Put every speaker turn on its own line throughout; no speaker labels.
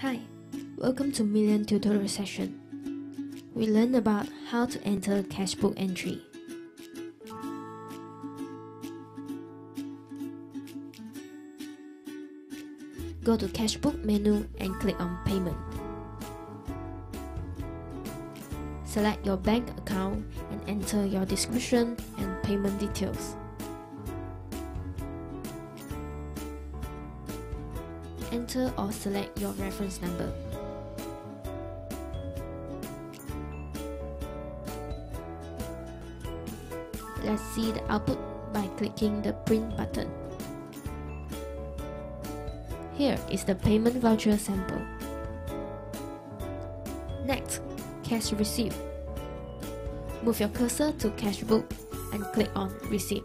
Hi, welcome to Million tutorial session. We learn about how to enter cashbook entry. Go to cashbook menu and click on payment. Select your bank account and enter your description and payment details. Enter or select your reference number. Let's see the output by clicking the print button. Here is the payment voucher sample. Next, cash receipt. Move your cursor to cash book and click on receipt.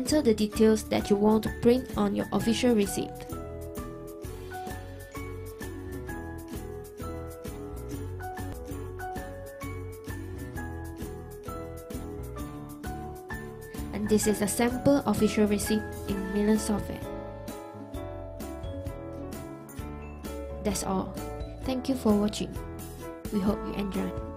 Enter the details that you want to print on your official receipt. And this is a sample official receipt in Million software. That's all. Thank you for watching. We hope you enjoyed.